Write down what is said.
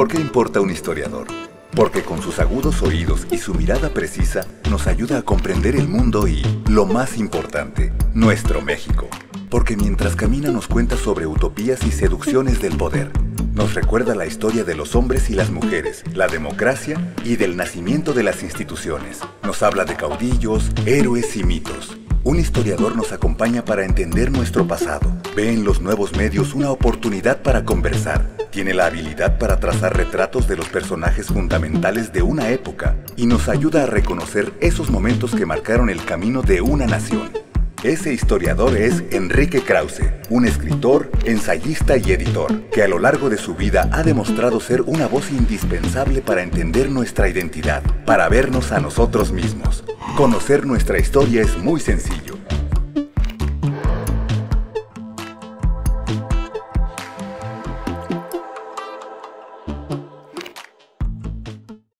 ¿Por qué importa un historiador? Porque con sus agudos oídos y su mirada precisa nos ayuda a comprender el mundo y, lo más importante, nuestro México. Porque mientras camina nos cuenta sobre utopías y seducciones del poder. Nos recuerda la historia de los hombres y las mujeres, la democracia y del nacimiento de las instituciones. Nos habla de caudillos, héroes y mitos. Un historiador nos acompaña para entender nuestro pasado. Ve en los nuevos medios una oportunidad para conversar. Tiene la habilidad para trazar retratos de los personajes fundamentales de una época y nos ayuda a reconocer esos momentos que marcaron el camino de una nación. Ese historiador es Enrique Krause, un escritor, ensayista y editor, que a lo largo de su vida ha demostrado ser una voz indispensable para entender nuestra identidad, para vernos a nosotros mismos. Conocer nuestra historia es muy sencillo.